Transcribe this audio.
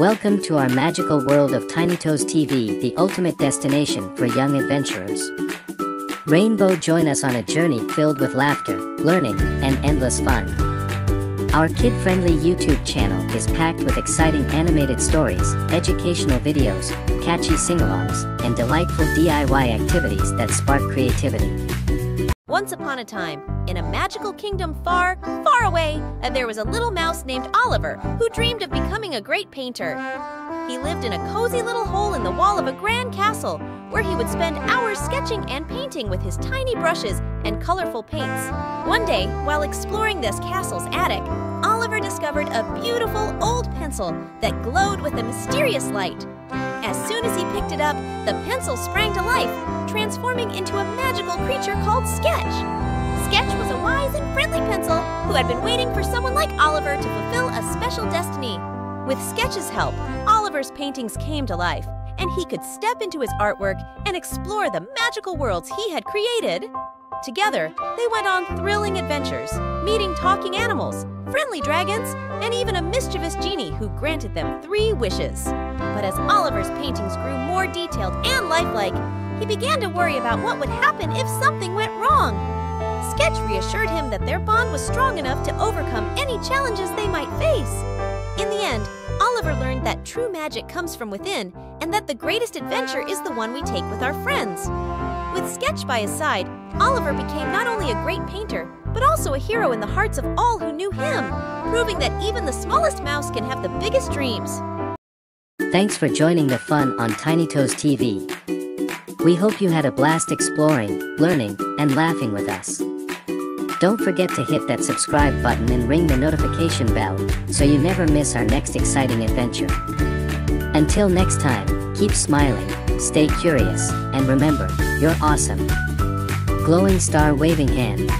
Welcome to our magical world of Tiny Toes TV, the ultimate destination for young adventurers. Rainbow join us on a journey filled with laughter, learning, and endless fun. Our kid-friendly YouTube channel is packed with exciting animated stories, educational videos, catchy sing-alongs, and delightful DIY activities that spark creativity. Once upon a time, in a magical kingdom far, far away, uh, there was a little mouse named Oliver who dreamed of becoming a great painter. He lived in a cozy little hole in the wall of a grand castle where he would spend hours sketching and painting with his tiny brushes and colorful paints. One day, while exploring this castle's attic, Oliver discovered a beautiful old pencil that glowed with a mysterious light. As soon as he picked it up, the pencil sprang to life, transforming into a magical creature called Sketch. Sketch was a wise and friendly pencil who had been waiting for someone like Oliver to fulfill a special destiny. With Sketch's help, Oliver's paintings came to life, and he could step into his artwork and explore the magical worlds he had created. Together, they went on thrilling adventures, meeting talking animals, friendly dragons, and even a mischievous genie who granted them three wishes. But as Oliver's paintings grew more detailed and lifelike, he began to worry about what would happen if something went wrong. Sketch reassured him that their bond was strong enough to overcome any challenges they might face. In the end, Oliver learned that true magic comes from within and that the greatest adventure is the one we take with our friends. With Sketch by his side, Oliver became not only a great painter, but also a hero in the hearts of all who knew him, proving that even the smallest mouse can have the biggest dreams. Thanks for joining the fun on Tiny Toes TV. We hope you had a blast exploring, learning, and laughing with us. Don't forget to hit that subscribe button and ring the notification bell so you never miss our next exciting adventure. Until next time, keep smiling, stay curious, and remember, you're awesome. Glowing star waving hand.